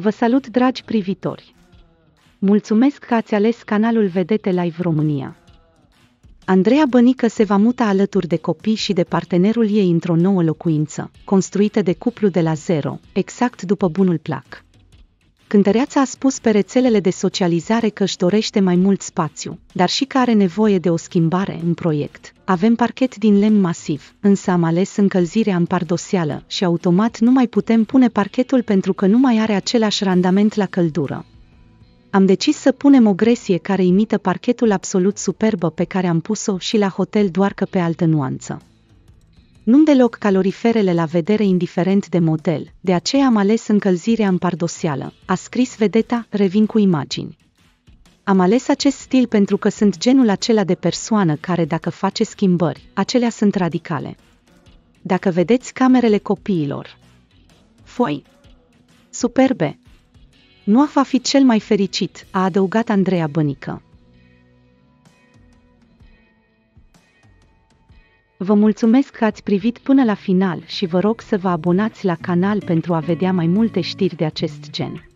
Vă salut, dragi privitori! Mulțumesc că ați ales canalul Vedete Live România. Andreea Bănică se va muta alături de copii și de partenerul ei într-o nouă locuință, construită de cuplu de la zero, exact după bunul plac. Cântăreața a spus pe rețelele de socializare că își dorește mai mult spațiu, dar și că are nevoie de o schimbare în proiect. Avem parchet din lemn masiv, însă am ales încălzirea în pardoseală și automat nu mai putem pune parchetul pentru că nu mai are același randament la căldură. Am decis să punem o gresie care imită parchetul absolut superbă pe care am pus-o și la hotel doar că pe altă nuanță. Nu-mi deloc caloriferele la vedere indiferent de model, de aceea am ales încălzirea în pardoseală. A scris vedeta, revin cu imagini. Am ales acest stil pentru că sunt genul acela de persoană care dacă face schimbări, acelea sunt radicale. Dacă vedeți camerele copiilor. Foi. Superbe. Nu va fi cel mai fericit, a adăugat Andreea Bănică. Vă mulțumesc că ați privit până la final și vă rog să vă abonați la canal pentru a vedea mai multe știri de acest gen.